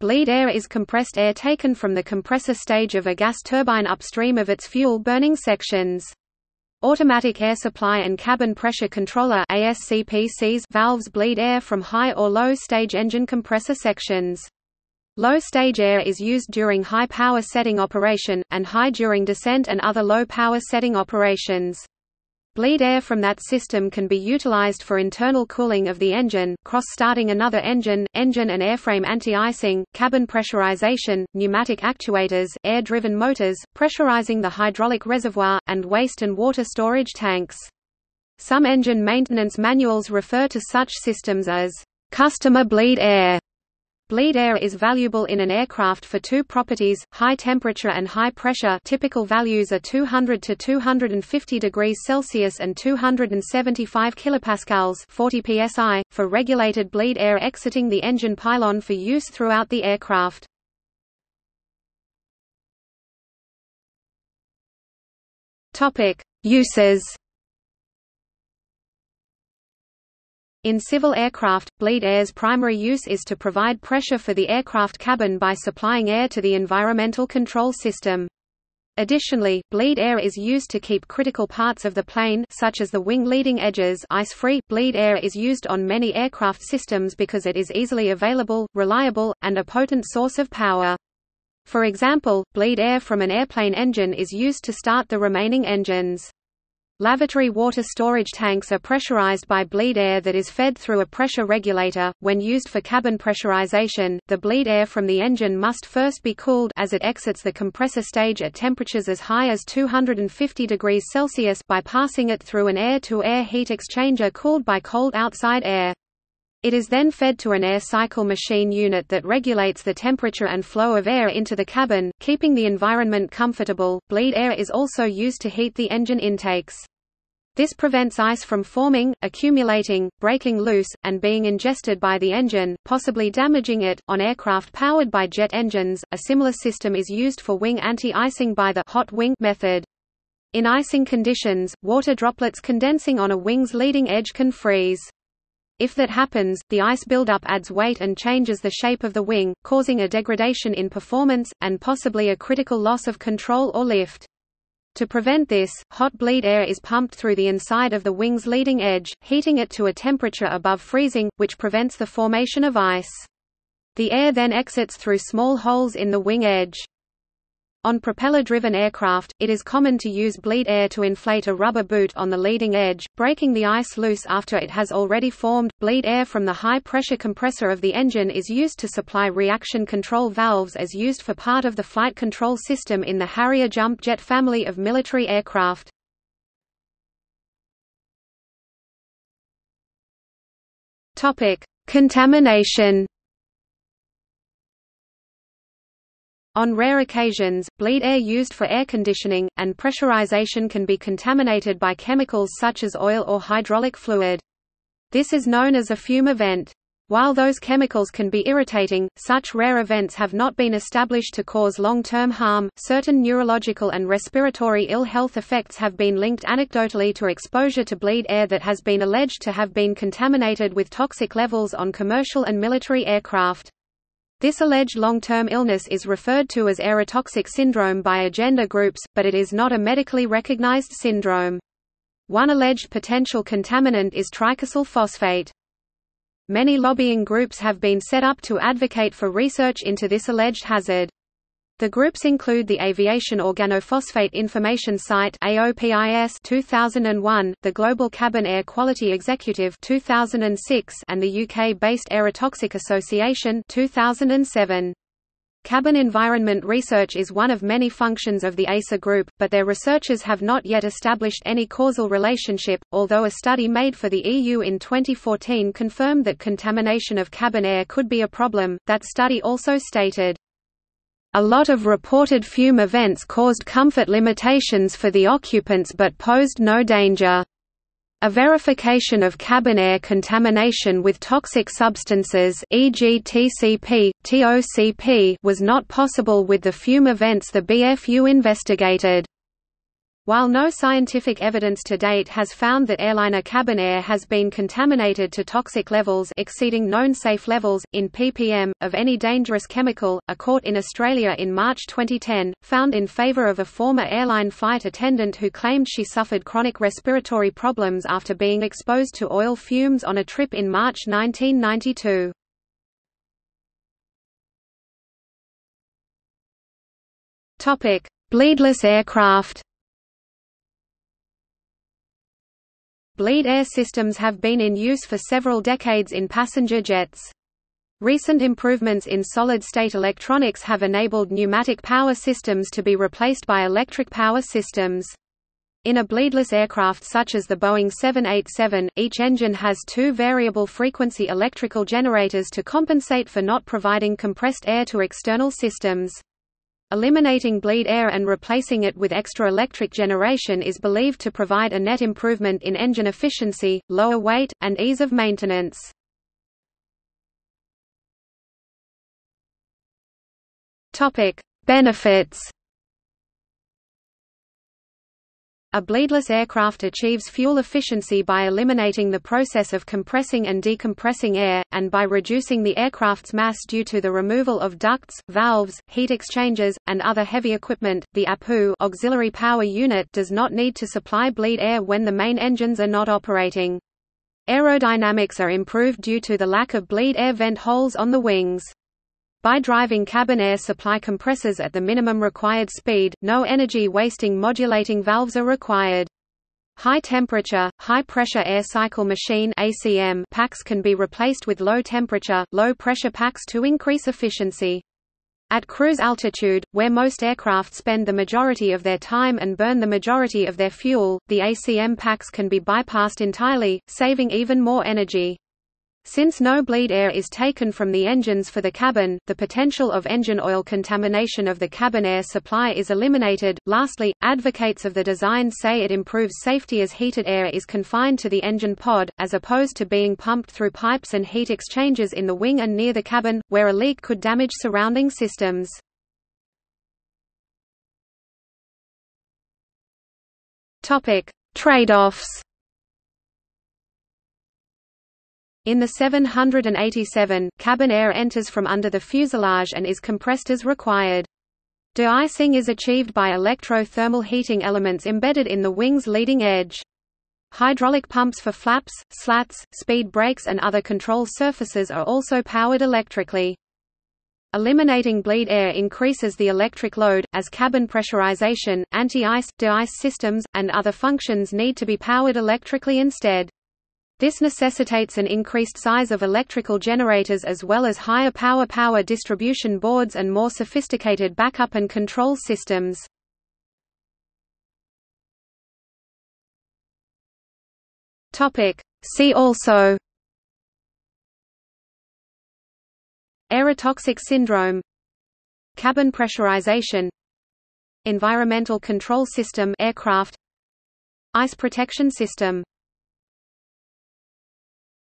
Bleed air is compressed air taken from the compressor stage of a gas turbine upstream of its fuel-burning sections. Automatic air supply and cabin pressure controller valves bleed air from high or low stage engine compressor sections. Low stage air is used during high power setting operation, and high during descent and other low power setting operations. Bleed air from that system can be utilized for internal cooling of the engine, cross-starting another engine, engine and airframe anti-icing, cabin pressurization, pneumatic actuators, air-driven motors, pressurizing the hydraulic reservoir, and waste and water storage tanks. Some engine maintenance manuals refer to such systems as customer bleed air Bleed air is valuable in an aircraft for two properties, high temperature and high pressure typical values are 200 to 250 degrees Celsius and 275 kilopascals 40 psi, for regulated bleed air exiting the engine pylon for use throughout the aircraft. Uses In civil aircraft, bleed air's primary use is to provide pressure for the aircraft cabin by supplying air to the environmental control system. Additionally, bleed air is used to keep critical parts of the plane such as the wing leading edges ice-free. Bleed air is used on many aircraft systems because it is easily available, reliable, and a potent source of power. For example, bleed air from an airplane engine is used to start the remaining engines. Lavatory water storage tanks are pressurized by bleed air that is fed through a pressure regulator. When used for cabin pressurization, the bleed air from the engine must first be cooled as it exits the compressor stage at temperatures as high as 250 degrees Celsius by passing it through an air-to-air -air heat exchanger cooled by cold outside air. It is then fed to an air cycle machine unit that regulates the temperature and flow of air into the cabin, keeping the environment comfortable. Bleed air is also used to heat the engine intakes. This prevents ice from forming, accumulating, breaking loose, and being ingested by the engine, possibly damaging it. On aircraft powered by jet engines, a similar system is used for wing anti-icing by the hot wing method. In icing conditions, water droplets condensing on a wing's leading edge can freeze. If that happens, the ice buildup adds weight and changes the shape of the wing, causing a degradation in performance, and possibly a critical loss of control or lift. To prevent this, hot bleed air is pumped through the inside of the wing's leading edge, heating it to a temperature above freezing, which prevents the formation of ice. The air then exits through small holes in the wing edge. On propeller-driven aircraft, it is common to use bleed air to inflate a rubber boot on the leading edge, breaking the ice loose after it has already formed. Bleed air from the high-pressure compressor of the engine is used to supply reaction control valves as used for part of the flight control system in the Harrier jump jet family of military aircraft. Contamination On rare occasions, bleed air used for air conditioning, and pressurization can be contaminated by chemicals such as oil or hydraulic fluid. This is known as a fume event. While those chemicals can be irritating, such rare events have not been established to cause long-term harm. Certain neurological and respiratory ill health effects have been linked anecdotally to exposure to bleed air that has been alleged to have been contaminated with toxic levels on commercial and military aircraft. This alleged long-term illness is referred to as aerotoxic syndrome by agenda groups, but it is not a medically recognized syndrome. One alleged potential contaminant is tricresyl phosphate. Many lobbying groups have been set up to advocate for research into this alleged hazard. The groups include the Aviation Organophosphate Information Site AOPIS 2001, the Global Cabin Air Quality Executive 2006, and the UK-based Aerotoxic Association 2007. Cabin environment research is one of many functions of the ASA group, but their researchers have not yet established any causal relationship, although a study made for the EU in 2014 confirmed that contamination of cabin air could be a problem. That study also stated, a lot of reported fume events caused comfort limitations for the occupants but posed no danger. A verification of cabin air contamination with toxic substances e.g. TCP, TOCP was not possible with the fume events the BFU investigated. While no scientific evidence to date has found that airliner cabin air has been contaminated to toxic levels exceeding known safe levels, in ppm, of any dangerous chemical, a court in Australia in March 2010, found in favour of a former airline flight attendant who claimed she suffered chronic respiratory problems after being exposed to oil fumes on a trip in March 1992. Bleedless aircraft Bleed air systems have been in use for several decades in passenger jets. Recent improvements in solid-state electronics have enabled pneumatic power systems to be replaced by electric power systems. In a bleedless aircraft such as the Boeing 787, each engine has two variable frequency electrical generators to compensate for not providing compressed air to external systems. Eliminating bleed air and replacing it with extra electric generation is believed to provide a net improvement in engine efficiency, lower weight, and ease of maintenance. Benefits A bleedless aircraft achieves fuel efficiency by eliminating the process of compressing and decompressing air, and by reducing the aircraft's mass due to the removal of ducts, valves, heat exchangers, and other heavy equipment. The APU auxiliary power unit does not need to supply bleed air when the main engines are not operating. Aerodynamics are improved due to the lack of bleed air vent holes on the wings. By driving cabin air supply compressors at the minimum required speed, no energy-wasting modulating valves are required. High-temperature, high-pressure air cycle machine ACM packs can be replaced with low-temperature, low-pressure packs to increase efficiency. At cruise altitude, where most aircraft spend the majority of their time and burn the majority of their fuel, the ACM packs can be bypassed entirely, saving even more energy. Since no bleed air is taken from the engines for the cabin, the potential of engine oil contamination of the cabin air supply is eliminated. Lastly, advocates of the design say it improves safety as heated air is confined to the engine pod, as opposed to being pumped through pipes and heat exchangers in the wing and near the cabin, where a leak could damage surrounding systems. Trade-offs In the 787, cabin air enters from under the fuselage and is compressed as required. De-icing is achieved by electro-thermal heating elements embedded in the wing's leading edge. Hydraulic pumps for flaps, slats, speed brakes and other control surfaces are also powered electrically. Eliminating bleed air increases the electric load, as cabin pressurization, anti-ice, de-ice systems, and other functions need to be powered electrically instead. This necessitates an increased size of electrical generators as well as higher power power distribution boards and more sophisticated backup and control systems. See also. Aerotoxic syndrome. Cabin pressurization. Environmental control system aircraft. Ice protection system